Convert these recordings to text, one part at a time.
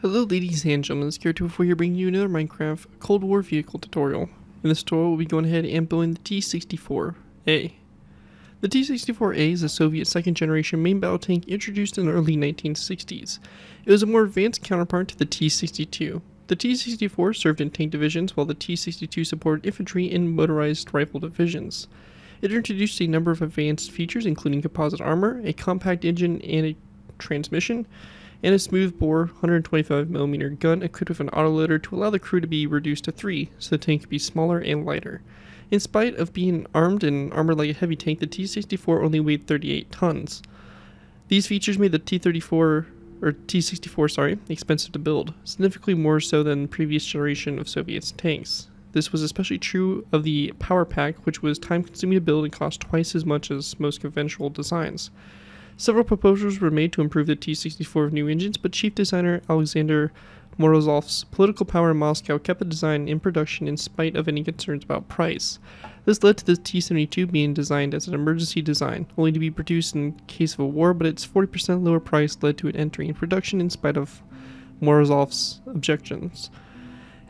Hello ladies and gentlemen, it's Kirito oh here bringing you another Minecraft Cold War vehicle tutorial. In this tutorial we'll be going ahead and building the T-64A. The T-64A is a Soviet second generation main battle tank introduced in the early 1960s. It was a more advanced counterpart to the T-62. The T-64 served in tank divisions while the T-62 supported infantry and motorized rifle divisions. It introduced a number of advanced features including composite armor, a compact engine and a transmission, and a smoothbore 125mm gun equipped with an autoloader to allow the crew to be reduced to three, so the tank could be smaller and lighter. In spite of being armed and armored like a heavy tank, the T-64 only weighed 38 tons. These features made the T-34 or T-64, sorry, expensive to build, significantly more so than the previous generation of Soviet tanks. This was especially true of the Power Pack, which was time-consuming to build and cost twice as much as most conventional designs. Several proposals were made to improve the T-64 with new engines, but chief designer Alexander Morozov's political power in Moscow kept the design in production in spite of any concerns about price. This led to the T-72 being designed as an emergency design, only to be produced in case of a war, but its 40% lower price led to it entering production in spite of Morozov's objections.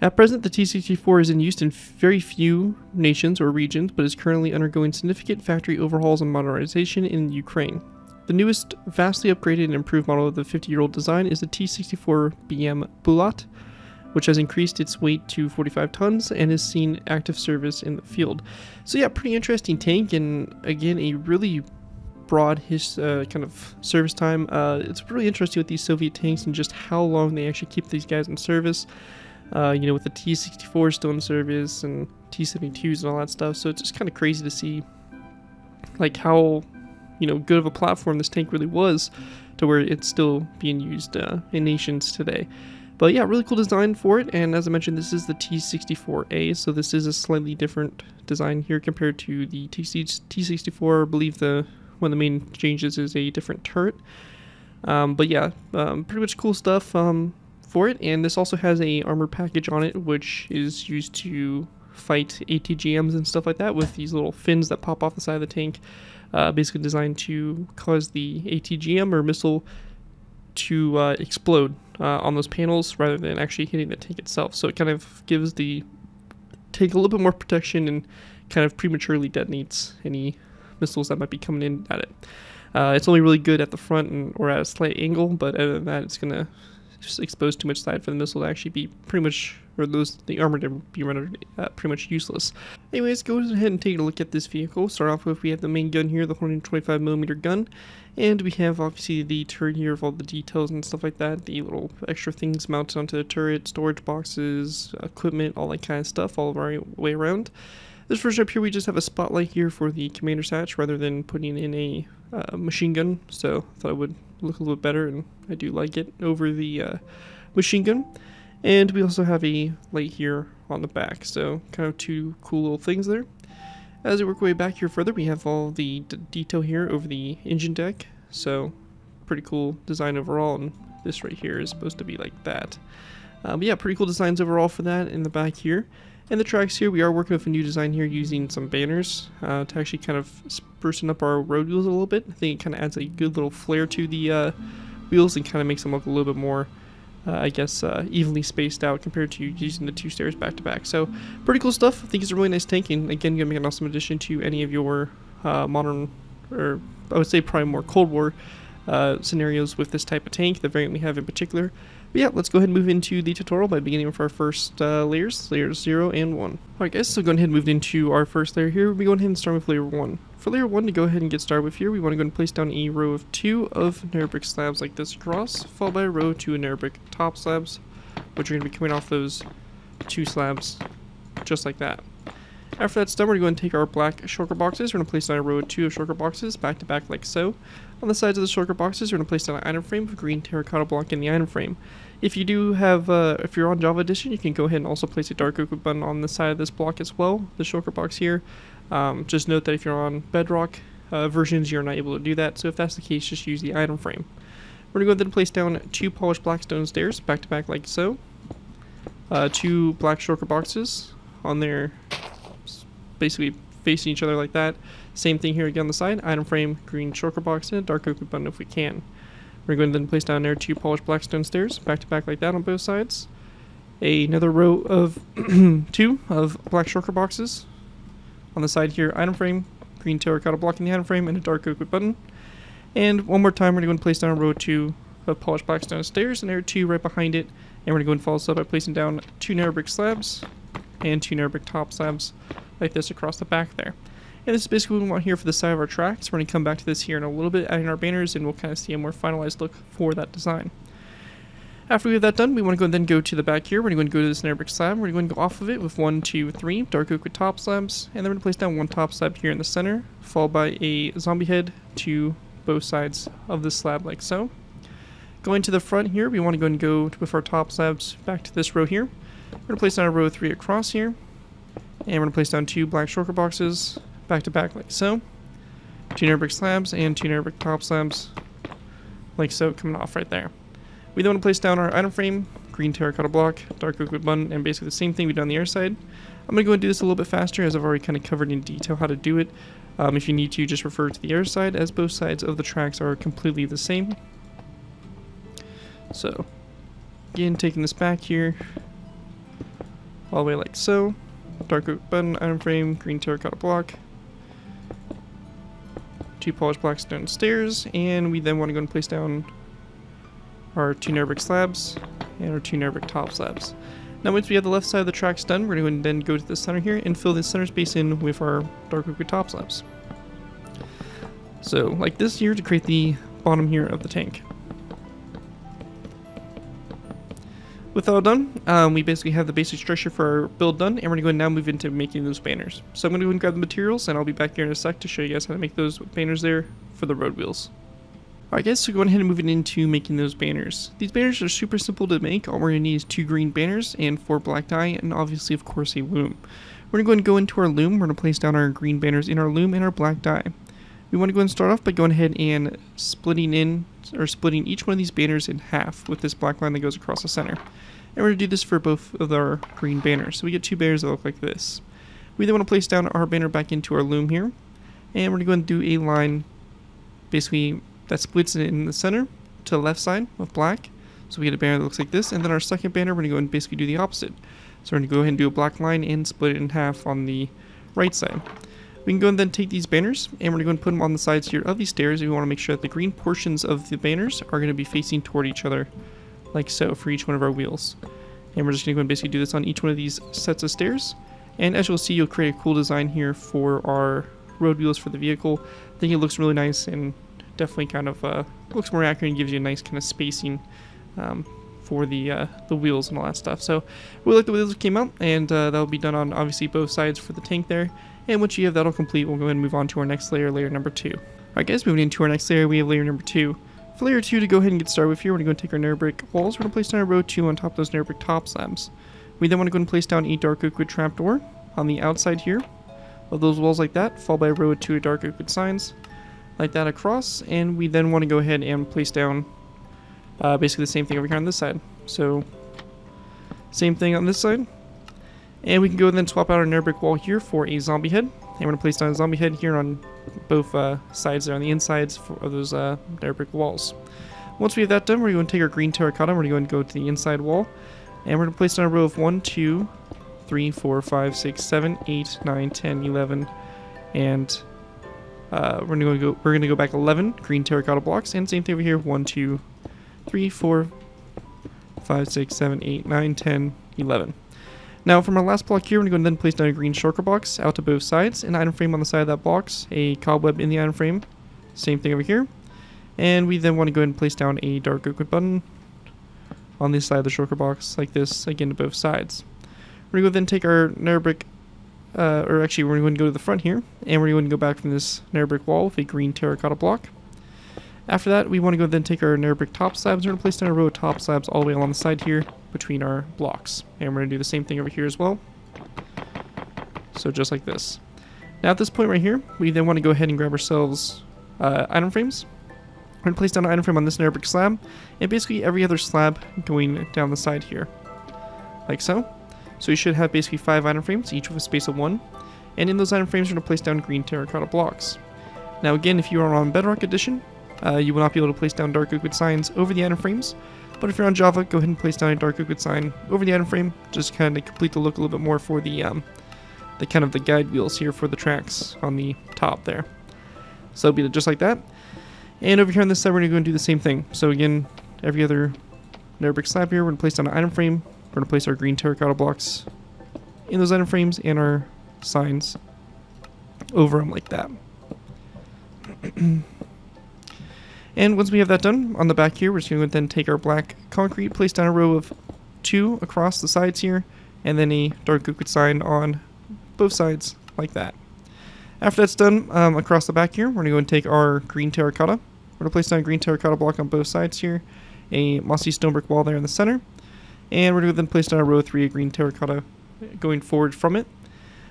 At present, the T-64 is in use in very few nations or regions, but is currently undergoing significant factory overhauls and modernization in Ukraine. The newest, vastly upgraded and improved model of the 50-year-old design is the T64BM Bulat, which has increased its weight to 45 tons and has seen active service in the field. So yeah, pretty interesting tank, and again, a really broad his uh, kind of service time. Uh, it's really interesting with these Soviet tanks and just how long they actually keep these guys in service. Uh, you know, with the T-64 still in service and T-72s and all that stuff. So it's just kind of crazy to see, like how you know good of a platform this tank really was to where it's still being used uh, in nations today. But yeah, really cool design for it. And as I mentioned, this is the T64A, so this is a slightly different design here compared to the T64. I believe the one of the main changes is a different turret. Um, but yeah, um, pretty much cool stuff um, for it. And this also has a armor package on it, which is used to fight ATGMs and stuff like that with these little fins that pop off the side of the tank uh, basically designed to cause the ATGM or missile to uh, explode uh, on those panels rather than actually hitting the tank itself. So it kind of gives the tank a little bit more protection and kind of prematurely detonates any missiles that might be coming in at it. Uh, it's only really good at the front and, or at a slight angle, but other than that, it's going to expose too much side for the missile to actually be pretty much or those the armor to be rendered uh, pretty much useless. Anyways, go ahead and take a look at this vehicle. Start off with we have the main gun here, the 125 millimeter gun, and we have obviously the turret here of all the details and stuff like that. The little extra things mounted onto the turret, storage boxes, equipment, all that kind of stuff, all the way around. This version up here, we just have a spotlight here for the commander's hatch rather than putting in a uh, machine gun. So I thought it would look a little bit better, and I do like it over the uh, machine gun. And we also have a light here on the back, so kind of two cool little things there. As we work way back here further, we have all the detail here over the engine deck, so pretty cool design overall, and this right here is supposed to be like that. Uh, but yeah, pretty cool designs overall for that in the back here. And the tracks here, we are working with a new design here using some banners uh, to actually kind of sprucing up our road wheels a little bit. I think it kind of adds a good little flair to the uh, wheels and kind of makes them look a little bit more uh, I guess, uh, evenly spaced out compared to using the two stairs back to back. So, pretty cool stuff. I think it's a really nice tank, and again, gonna make an awesome addition to any of your uh, modern, or I would say probably more Cold War uh, scenarios with this type of tank, the variant we have in particular. But yeah, let's go ahead and move into the tutorial by beginning with our first uh, layers, layers 0 and 1. Alright guys, so going ahead and move into our first layer here, we go ahead and start with layer 1. For layer 1 to go ahead and get started with here, we want to go and place down a row of 2 of nether brick slabs like this across, followed by a row of 2 nether brick top slabs, which are going to be coming off those two slabs, just like that. After that's done, we're going to go and take our black shulker boxes. We're going to place down a row of two of shulker boxes back to back like so. On the sides of the shulker boxes, we're going to place down an item frame with green terracotta block in the item frame. If you do have, uh, if you're on Java Edition, you can go ahead and also place a dark oak button on the side of this block as well, the shulker box here. Um, just note that if you're on Bedrock uh, versions, you're not able to do that. So if that's the case, just use the item frame. We're going to go ahead and place down two polished blackstone stairs back to back like so. Uh, two black shulker boxes on there basically facing each other like that. Same thing here again on the side. Item frame, green shulker box, and a dark oak button if we can. We're going to then place down there two polished blackstone stairs, back to back like that on both sides. Another row of two of black shulker boxes. On the side here, item frame, green terracotta block in the item frame, and a dark oak with button. And one more time, we're going to place down row two of polished black stone stairs, and there two right behind it. And we're going to go and follow this up by placing down two nether brick slabs and two nether brick top slabs like this across the back there. And this is basically what we want here for the side of our tracks. We're going to come back to this here in a little bit, adding our banners, and we'll kind of see a more finalized look for that design. After we have that done, we want to go and then go to the back here. We're going to go to this nether slab. We're going to go off of it with one, two, three dark oak with top slabs, and then we're going to place down one top slab here in the center, followed by a zombie head to both sides of the slab like so. Going to the front here, we want to go and go with our top slabs back to this row here. We're going to place down a row three across here, and we're going to place down two black shulker boxes back to back like so. Two nether slabs and two nether top slabs like so coming off right there. We then want to place down our item frame, green terracotta block, dark oak wood button, and basically the same thing we did on the air side. I'm going to go and do this a little bit faster as I've already kind of covered in detail how to do it. Um, if you need to, just refer to the air side as both sides of the tracks are completely the same. So, again, taking this back here, all the way like so. Dark oak button, item frame, green terracotta block, two polished black stone stairs, and we then want to go and place down our two nether slabs and our two nether top slabs. Now once we have the left side of the tracks done, we're going to then go to the center here and fill the center space in with our dark oak top slabs. So like this here to create the bottom here of the tank. With that all done, um, we basically have the basic structure for our build done, and we're going to go now move into making those banners. So I'm going to go and grab the materials, and I'll be back here in a sec to show you guys how to make those banners there for the road wheels. Alright guys, so go ahead and moving into making those banners. These banners are super simple to make. All we're going to need is two green banners and four black dye, and obviously, of course, a loom. We're going to go and go into our loom. We're going to place down our green banners in our loom and our black dye. We want to go and start off by going ahead and splitting in, or splitting each one of these banners in half with this black line that goes across the center. And we're going to do this for both of our green banners. So we get two banners that look like this. We then want to place down our banner back into our loom here. And we're going to go and do a line basically that splits it in the center to the left side of black. So we get a banner that looks like this. And then our second banner, we're going to go and basically do the opposite. So we're going to go ahead and do a black line and split it in half on the right side. We can go and then take these banners and we're going to go and put them on the sides here of these stairs. We want to make sure that the green portions of the banners are going to be facing toward each other like so for each one of our wheels. And we're just going to basically do this on each one of these sets of stairs. And as you'll see, you'll create a cool design here for our road wheels for the vehicle. I think it looks really nice and definitely kind of uh, looks more accurate and gives you a nice kind of spacing um, for the uh, the wheels and all that stuff. So we like the way this came out, and uh, that'll be done on obviously both sides for the tank there. And once you have that all complete, we'll go ahead and move on to our next layer, layer number two. Alright guys, moving into our next layer, we have layer number two. For layer 2 to go ahead and get started with here, we're going to go take our nether brick walls. We're going to place down a row 2 on top of those nether brick top slabs. We then want to go and place down a dark oak wood trapdoor on the outside here of those walls like that, followed by a row of 2 dark oak wood signs like that across. And we then want to go ahead and place down uh, basically the same thing over here on this side. So same thing on this side. And we can go and then swap out our nether brick wall here for a zombie head. And we're going to place down a zombie head here on both uh, sides there, on the insides of those uh, brick walls. Once we have that done, we're going to take our green terracotta, we're going to go to the inside wall, and we're going to place down a row of 1, 2, 3, 4, 5, 6, 7, 8, 9, 10, 11, and uh, we're going to go we're to go back 11 green terracotta blocks, and same thing over here, 1, 2, 3, 4, 5, 6, 7, 8, 9, 10, 11. Now from our last block here, we're going to then place down a green shulker box out to both sides, an item frame on the side of that box, a cobweb in the item frame, same thing over here. And we then want to go ahead and place down a dark oak wood button on this side of the shulker box, like this, again to both sides. We're going to then take our nether brick, uh, or actually we're going to go to the front here, and we're going to go back from this nether brick wall with a green terracotta block. After that, we want to go then take our nether brick top slabs. We're going to place down a row of top slabs all the way along the side here between our blocks. And we're going to do the same thing over here as well. So just like this. Now at this point right here, we then want to go ahead and grab ourselves uh, item frames. We're going to place down an item frame on this nether brick slab, and basically every other slab going down the side here. Like so. So you should have basically five item frames, each with a space of one. And in those item frames, we're going to place down green terracotta blocks. Now again, if you are on Bedrock Edition, uh, you will not be able to place down dark wood signs over the item frames. But if you're on Java, go ahead and place down a dark wood sign over the item frame, just kind of complete the look a little bit more for the um, the kind of the guide wheels here for the tracks on the top there. So it'll be just like that. And over here on this side, we're going to go and do the same thing. So again, every other nether brick slab here, we're going to place down an item frame. We're going to place our green terracotta blocks in those item frames and our signs over them like that. and once we have that done, on the back here, we're just going to then take our black concrete, place down a row of two across the sides here, and then a dark oak sign on both sides like that. After that's done, um, across the back here, we're going to go and take our green terracotta. We're going to place down a green terracotta block on both sides here, a mossy stone brick wall there in the center, and we're going to then place down a row of three green terracotta going forward from it.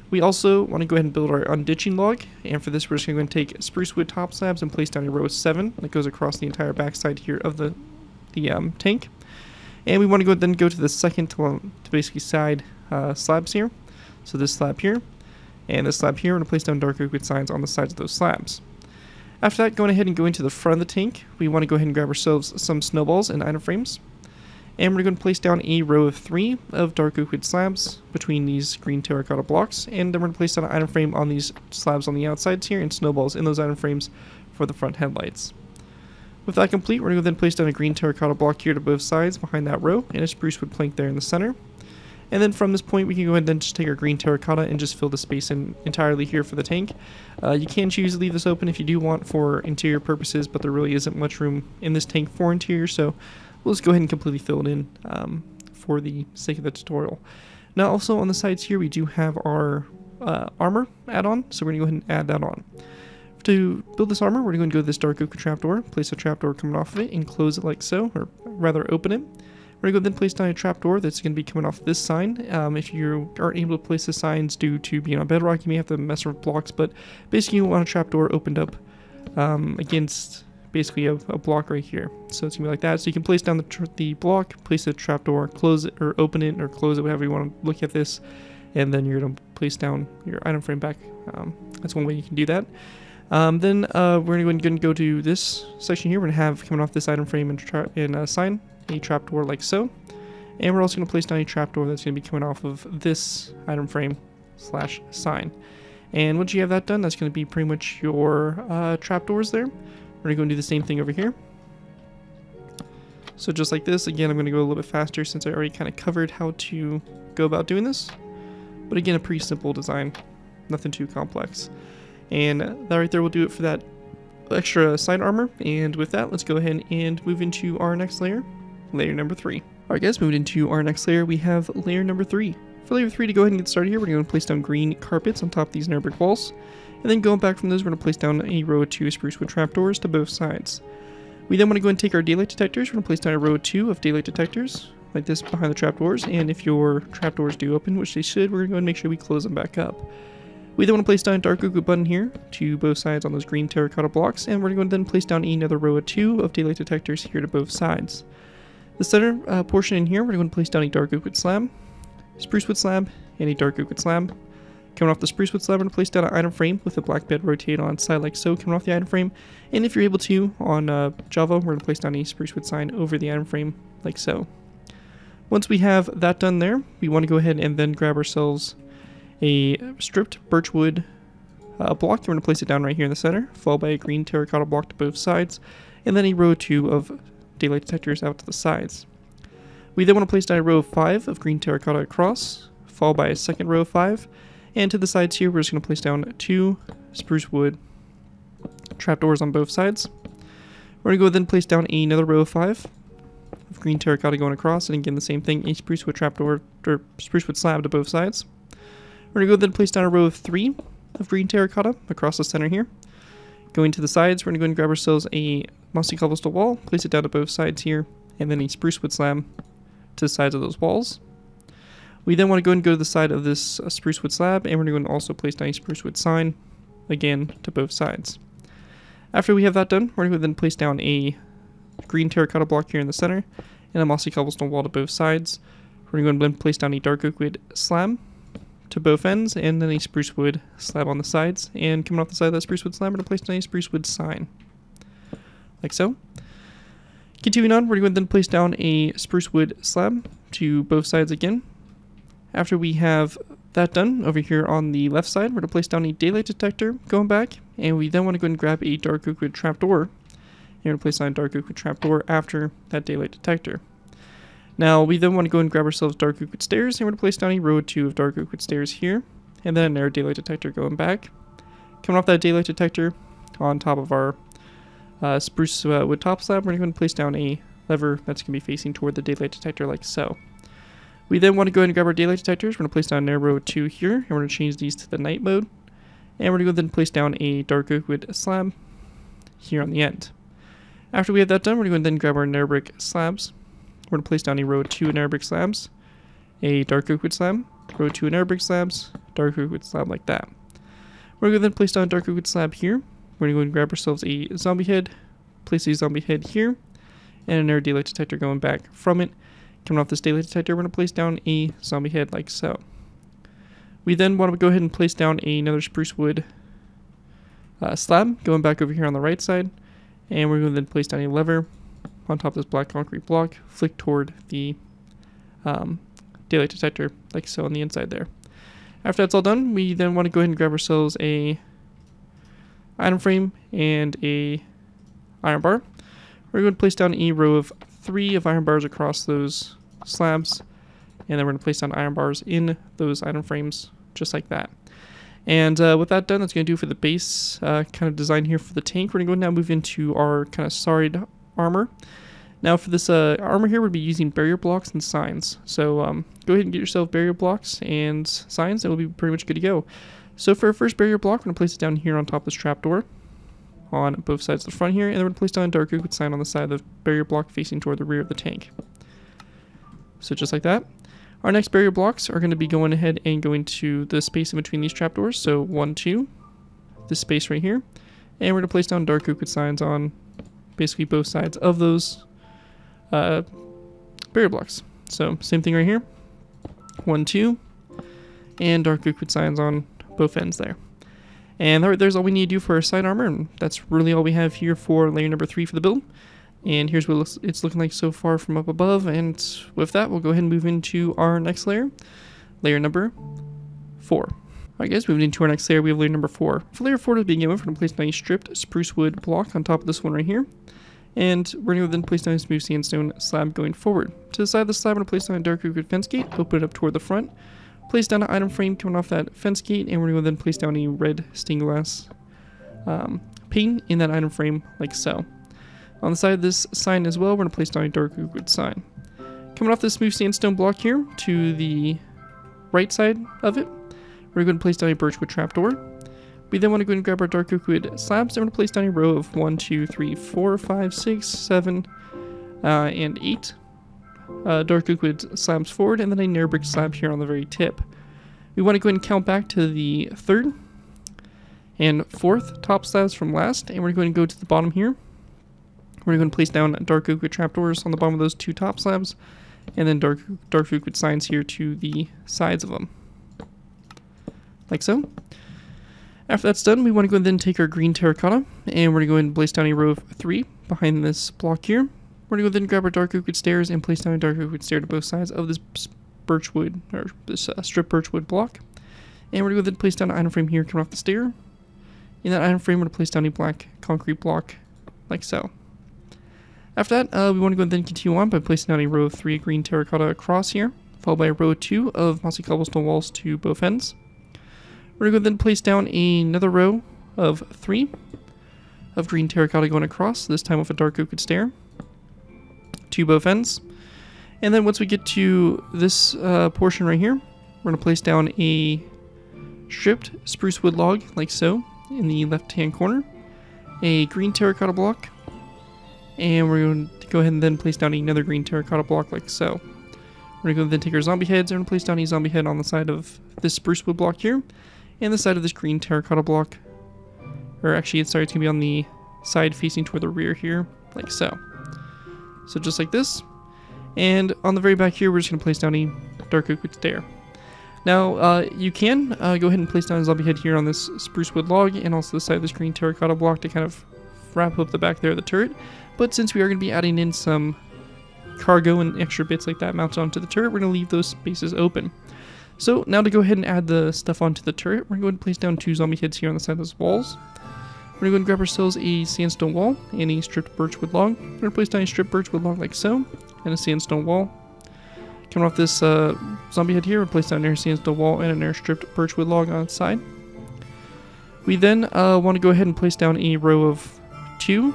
We also want to go ahead and build our unditching log, and for this we're just going to take spruce wood top slabs and place down a row of seven that goes across the entire backside here of the, the um, tank. And we want to go then go to the second to, to basically side uh, slabs here. So this slab here, and this slab here, we're going to place down dark oak wood signs on the sides of those slabs. After that, going ahead and going to the front of the tank, we want to go ahead and grab ourselves some snowballs and item frames. And we're going to place down a row of three of dark oak wood slabs between these green terracotta blocks. And then we're going to place down an item frame on these slabs on the outsides here and snowballs in those item frames for the front headlights. With that complete, we're going to then place down a green terracotta block here to both sides behind that row and a spruce wood plank there in the center. And then from this point, we can go ahead and then just take our green terracotta and just fill the space in entirely here for the tank. Uh, you can choose to leave this open if you do want for interior purposes, but there really isn't much room in this tank for interior, so we'll just go ahead and completely fill it in um, for the sake of the tutorial. Now also on the sides here we do have our uh, armor add-on, so we're going to go ahead and add that on. To build this armor, we're going to go to this dark oak trapdoor, place a trapdoor coming off of it, and close it like so, or rather open it. We're going to go then place down a trapdoor that's going to be coming off this sign. Um, if you aren't able to place the signs due to being on bedrock, you may have to mess with blocks, but basically you want a trapdoor opened up um, against basically a, a, block right here. So it's gonna be like that. So you can place down the, the block, place the trapdoor, close it, or open it, or close it, whatever you want to look at this, and then you're gonna place down your item frame back. Um, that's one way you can do that. Um, then uh, we're going to go to this section here. We're going to have coming off this item frame and, and uh, sign a trapdoor like so. And we're also going to place down a trapdoor that's going to be coming off of this item frame slash sign. And once you have that done, that's going to be pretty much your uh, trapdoors there. We're going to go and do the same thing over here. So just like this, again, I'm going to go a little bit faster since I already kind of covered how to go about doing this. But again, a pretty simple design, nothing too complex. And that right there will do it for that extra side armor. And with that, let's go ahead and move into our next layer, layer number three. Alright guys, moving into our next layer, we have layer number three. For layer three to go ahead and get started here, we're going to place down green carpets on top of these nether brick walls. And then going back from those, we're going to place down a row of two spruce wood trapdoors to both sides. We then want to go and take our daylight detectors. We're going to place down a row of two of daylight detectors, like this behind the trapdoors. And if your trapdoors do open, which they should, we're going to go and make sure we close them back up. We then want to place down a dark oak button here to both sides on those green terracotta blocks, and we're going to then place down another row of two of daylight detectors here to both sides. The center uh, portion in here, we're going to place down a dark oak wood slab, spruce wood slab, and a dark oak wood slab. Coming off the spruce wood slab, to place down an item frame with a black bed rotated on side like so, coming off the item frame. And if you're able to, on uh, Java, we're going to place down a spruce wood sign over the item frame like so. Once we have that done there, we want to go ahead and then grab ourselves a stripped birchwood uh, block. We're going to place it down right here in the center, followed by a green terracotta block to both sides, and then a row two of daylight detectors out to the sides. We then want to place down a row of five of green terracotta across, followed by a second row of five, and to the sides here, we're just going to place down two spruce wood trapdoors on both sides. We're going to go then place down another row of five of green terracotta going across, and again the same thing, a spruce wood trapdoor or spruce wood slab to both sides. We're going to go then place down a row of three of green terracotta across the center here. Going to the sides, we're going to go and grab ourselves a mossy cobblestone wall, place it down to both sides here, and then a spruce wood slab to the sides of those walls. We then want to go and go to the side of this uh, spruce wood slab, and we're going to also place down a spruce wood sign, again, to both sides. After we have that done, we're going to then place down a green terracotta block here in the center, and a mossy cobblestone wall to both sides. We're going to then place down a dark oak wood slab to both ends, and then a spruce wood slab on the sides. And coming off the side of that spruce wood slab, we're going to place down a spruce wood sign. like so. Continuing on, we're going to then place down a spruce wood slab to both sides again. After we have that done, over here on the left side, we're going to place down a daylight detector going back, and we then want to go and grab a dark wood trapdoor. We're going to place down a dark wood trapdoor after that daylight detector. Now, we then want to go and grab ourselves dark wood stairs, and we're going to place down a row or two of dark wood stairs here, and then our daylight detector going back. Coming off that daylight detector, on top of our uh, spruce uh, wood top slab, we're going to place down a lever that's going to be facing toward the daylight detector like so. We then want to go ahead and grab our daylight detectors. We're going to place down narrow 2 here, and we're going to change these to the night mode. And we're going to go then place down a dark oak wood slab here on the end. After we have that done, we're going to then grab our nether brick slabs. We're going to place down a row 2 nether brick slabs, a dark oak wood slab, row 2 nether brick slabs, dark oak wood slab like that. We're going to then place down a dark oak wood slab here. We're going to go and grab ourselves a zombie head, place a zombie head here, and an air daylight detector going back from it. Coming off this daylight detector, we're going to place down a zombie head like so. We then want to go ahead and place down another spruce wood uh, slab, going back over here on the right side. And we're going to then place down a lever on top of this black concrete block, flick toward the um, daylight detector, like so on the inside there. After that's all done, we then want to go ahead and grab ourselves a item frame and a iron bar. We're going to place down a row of three of iron bars across those slabs, and then we're going to place down iron bars in those item frames, just like that. And uh, with that done, that's going to do for the base uh, kind of design here for the tank. We're going to go now move into our kind of side armor. Now for this uh, armor here, we'll be using barrier blocks and signs. So um, go ahead and get yourself barrier blocks and signs, and we'll be pretty much good to go. So for our first barrier block, we're going to place it down here on top of this trapdoor on both sides of the front here, and then we're going to place down dark oak sign on the side of the barrier block facing toward the rear of the tank. So just like that. Our next barrier blocks are going to be going ahead and going to the space in between these trapdoors. So one, two, this space right here. And we're going to place down dark oak signs on basically both sides of those uh, barrier blocks. So same thing right here. One, two, and dark oak signs on both ends there. And there's all we need to do for our side armor, and that's really all we have here for layer number 3 for the build. And here's what it looks, it's looking like so far from up above, and with that, we'll go ahead and move into our next layer, layer number 4. Alright guys, moving into our next layer, we have layer number 4. For layer 4 to begin with, we're going to place a stripped spruce wood block on top of this one right here. And we're going to then place down a smooth sandstone slab going forward. To the side of the slab, we're going to place down a dark oak fence gate, open it up toward the front, place down an item frame coming off that fence gate, and we're going to then place down a red stained glass um, pane in that item frame, like so. On the side of this sign as well, we're going to place down a dark wood sign. Coming off this smooth sandstone block here to the right side of it, we're going to place down a birchwood trapdoor. We then want to go and grab our dark oak wood slabs, and we're going to place down a row of 1, 2, 3, 4, 5, 6, 7, uh, and 8 uh, dark Liquid slabs forward, and then a nether brick slab here on the very tip. We want to go ahead and count back to the third and fourth top slabs from last, and we're going to go to the bottom here. We're going to place down dark Liquid trapdoors on the bottom of those two top slabs, and then dark dark wood signs here to the sides of them, like so. After that's done, we want to go and then take our green terracotta, and we're going to go ahead and place down a row of three behind this block here. We're to go then grab our dark oak wood stairs and place down a dark oak wood stair to both sides of this birchwood, or this uh, strip birchwood block. And we're to go then place down an item frame here coming off the stair. In that item frame, we're to place down a black concrete block, like so. After that, uh, we want to go and then continue on by placing down a row of three green terracotta across here, followed by a row of two of mossy cobblestone walls to both ends. We're going to then place down another row of three of green terracotta going across, this time with a dark oak stair to both ends. And then once we get to this uh, portion right here, we're going to place down a stripped spruce wood log, like so, in the left-hand corner. A green terracotta block. And we're going to go ahead and then place down another green terracotta block, like so. We're going to then take our zombie heads and place down a zombie head on the side of this spruce wood block here. And the side of this green terracotta block. Or actually, sorry, it's going to be on the side facing toward the rear here, like so. So just like this. And on the very back here, we're just going to place down a dark oak wood stair. Now, uh, you can uh, go ahead and place down a zombie head here on this spruce wood log and also the side of this green terracotta block to kind of wrap up the back there of the turret. But since we are going to be adding in some cargo and extra bits like that mounted onto the turret, we're going to leave those spaces open. So now to go ahead and add the stuff onto the turret, we're going to place down two zombie heads here on the side of those walls. We're to go and grab ourselves a sandstone wall and a stripped birchwood log. We're to place down a stripped birchwood log like so, and a sandstone wall. Coming off this uh, zombie head here, we'll place down a sandstone wall and an air stripped birchwood log on its side. We then uh, want to go ahead and place down a row of two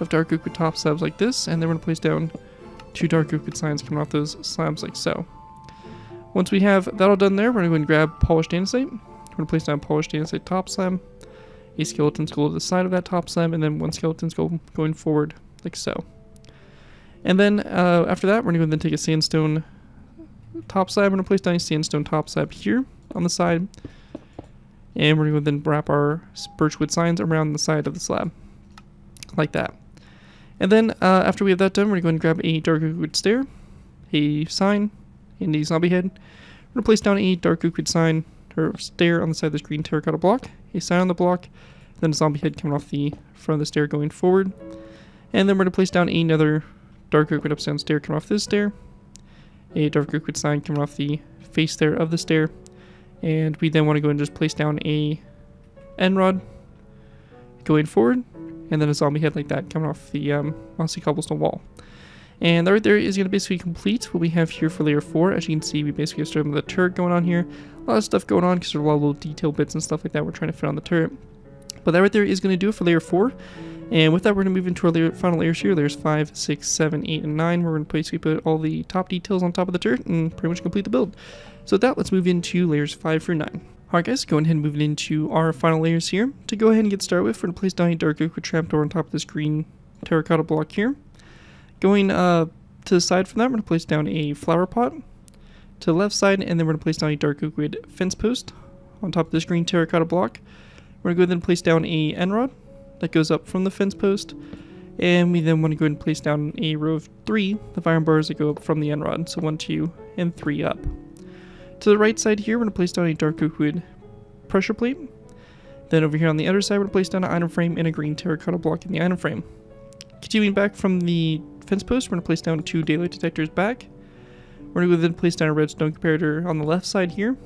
of dark oak top slabs like this, and then we're to place down two dark oak signs coming off those slabs like so. Once we have that all done there, we're to go and grab polished andesite. We're to place down polished andesite top slab, a skeleton skull to the side of that top slab, and then one skeleton skull going forward like so. And then uh, after that, we're going to and take a sandstone top slab. We're going to place down a sandstone top slab here on the side. And we're going to then wrap our birchwood signs around the side of the slab. Like that. And then uh, after we have that done, we're going to grab a dark wood stair, a sign, and a zombie head. We're going to place down a dark wood sign stair on the side of this green terracotta block, a sign on the block, then a zombie head coming off the front of the stair going forward. And then we're going to place down another dark oak wood upstairs stair coming off this stair, a dark wood sign coming off the face there of the stair, and we then want to go and just place down a end rod going forward, and then a zombie head like that coming off the um, mossy cobblestone wall. And that right there is going to basically complete what we have here for layer 4. As you can see, we basically have started with the turret going on here. A lot of stuff going on because there's a lot of little detail bits and stuff like that we're trying to fit on the turret. But that right there is going to do it for layer 4. And with that, we're going to move into our layer, final layers here. Layers 5, 6, 7, 8, and 9. We're going to basically put all the top details on top of the turret and pretty much complete the build. So with that, let's move into layers 5 through 9. Alright guys, going ahead and moving into our final layers here. To go ahead and get started with, we're going to place down a dark oak trapdoor on top of this green terracotta block here. Going uh, to the side from that, we're going to place down a flower pot. To the left side, and then we're going to place down a dark oak wood fence post on top of this green terracotta block. We're going to go ahead and place down a end rod that goes up from the fence post. And we then want to go ahead and place down a row of three of iron bars that go up from the end rod. So one, two, and three up. To the right side here, we're going to place down a dark oak wood pressure plate. Then over here on the other side, we're going to place down an item frame and a green terracotta block in the item frame. Continuing back from the fence post, we're going to place down two daylight detectors back. We're going to then place down a redstone comparator on the left side here.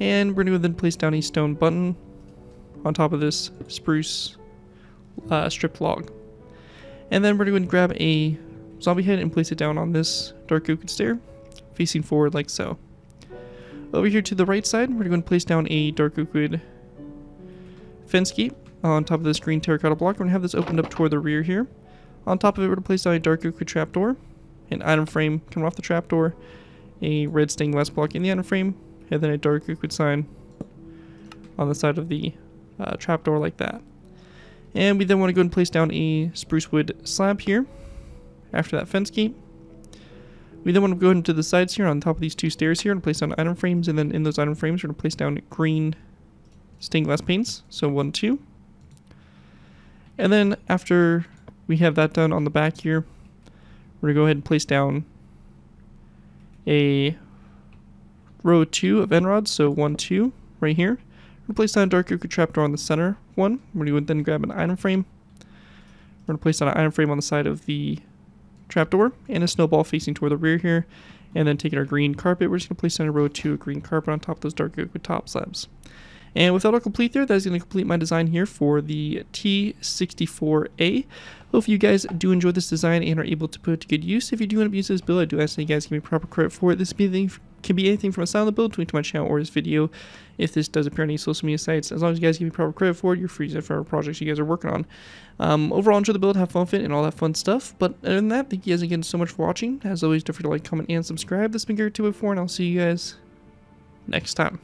And we're going to then place down a stone button on top of this spruce uh, stripped log. And then we're going to grab a zombie head and place it down on this dark oak stair, facing forward like so. Over here to the right side, we're going to place down a dark oakwood fence gate on top of this green terracotta block. We're going to have this opened up toward the rear here. On top of it, we're going to place down a dark oak trapdoor, an item frame coming off the trapdoor, a red stained glass block in the item frame, and then a dark wood sign on the side of the uh, trapdoor like that. And we then want to go and place down a spruce wood slab here after that fence gate. We then want to go into the sides here on top of these two stairs here and place down item frames. And then in those item frames, we're going to place down green stained glass panes. So one, two. And then after we have that done on the back here, we're going to go ahead and place down a row two of end rods. So one, two right here. We're going to place down a dark oak trapdoor on the center one. We're going to then grab an item frame. We're going to place down an item frame on the side of the trapdoor and a snowball facing toward the rear here. And then taking our green carpet, we're just going to place down a row two of green carpet on top of those dark oak top slabs. And with all complete there, that is going to complete my design here for the T64A. Hope you guys do enjoy this design and are able to put it to good use. If you do want to use this build, I do ask that you guys give me proper credit for it. This can be, anything from a silent build to my channel or this video. If this does appear on any social media sites, as long as you guys give me proper credit for it, you're free to for projects you guys are working on. Um, overall, enjoy the build, have fun with it, and all that fun stuff. But other than that, thank you guys again so much for watching. As always, don't forget to like, comment, and subscribe. This has been Garrett2by4, and I'll see you guys next time.